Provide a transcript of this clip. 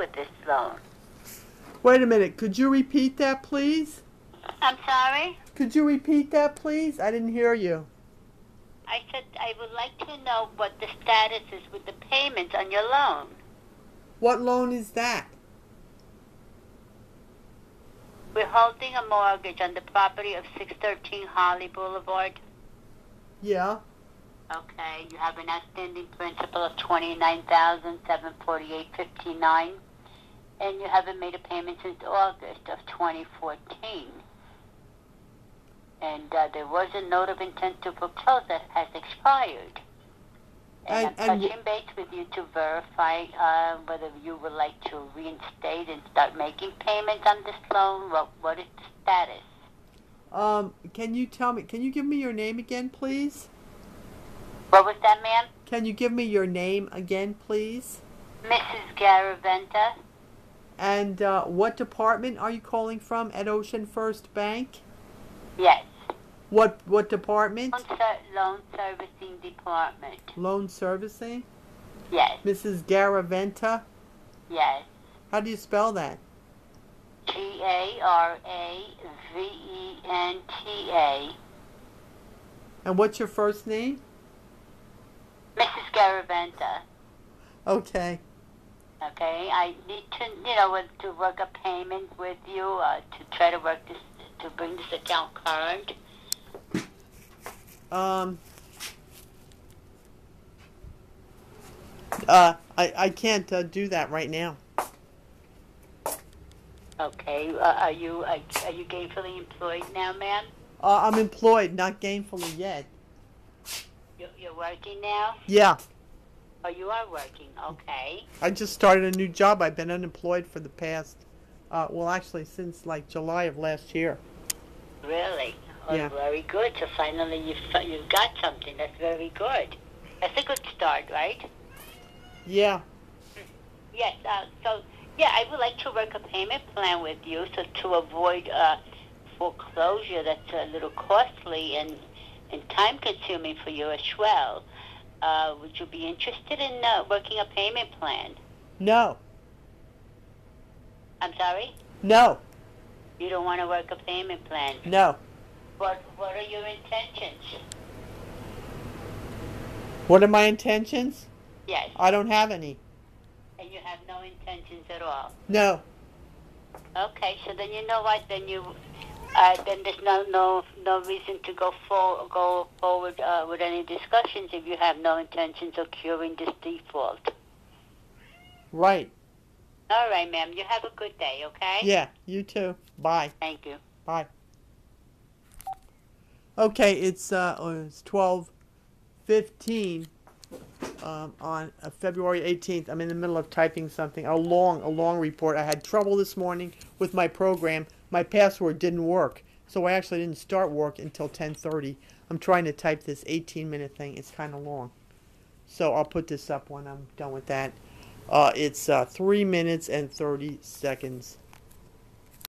with this loan. Wait a minute. Could you repeat that, please? I'm sorry? Could you repeat that, please? I didn't hear you. I said I would like to know what the status is with the payments on your loan. What loan is that? We're holding a mortgage on the property of 613 Holly Boulevard. Yeah. Okay, you have an outstanding principal of 29748 and you haven't made a payment since August of 2014. And uh, there was a note of intent to foreclose that has expired. And, And- I'm and- touching base with you to verify uh, whether you would like to reinstate and start making payments on this loan. What, what is the status? Um, can you tell me? Can you give me your name again, please? What was that, ma'am? Can you give me your name again, please? Mrs. Garaventa? And uh, what department are you calling from at Ocean First Bank? Yes. What what department? Loan, ser- loan servicing department. Loan servicing. Yes, Mrs. Garaventa. yes. How do you spell that? G A R A V E N T A. And what's your first name? Mrs. Garaventa. Okay. Okay, I need to, you know, to work a payment with you uh, to try to work this, to bring this account current. Um. Uh, I I can't uh, do that right now. Okay, uh, are you are, are you gainfully employed now, ma'am? Uh, I'm employed, not gainfully yet. You, you're working now? Yeah, Oh, you are working. Okay. I just started a new job. I've been unemployed for the past, uh, well, actually since like July of last year. Really? Oh, Yeah. very good. So finally you've, you've got something. That's very good. That's a good start, right? Yeah. Yes. Uh, so, yeah, I would like to work a payment plan with you so to avoid uh, foreclosure that's a little costly and, and time consuming for you as well. Uh, would you be interested in uh, working a payment plan? No. I'm sorry? No. You don't want to work a payment plan. No. What, what are your intentions? What are my intentions? Yes. I don't have any. And you have no intentions at all. No. Okay, so then you know what? Then you, uh, then there's no no no reason to go for go forward uh, with any discussions if you have no intentions of curing this default. Right. All right, ma'am. You have a good day. Okay. Yeah. You too. Bye. Thank you. Bye. Okay, it's uh, oh, it's twelve fifteen um, on uh, February eighteenth. I'm in the middle of typing something, a long, a long report. I had trouble this morning with my program. My password didn't work, so I actually didn't start work until ten thirty. I'm trying to type this eighteen minute thing. It's kind of long, so I'll put this up when I'm done with that. Uh, it's uh, three minutes and thirty seconds.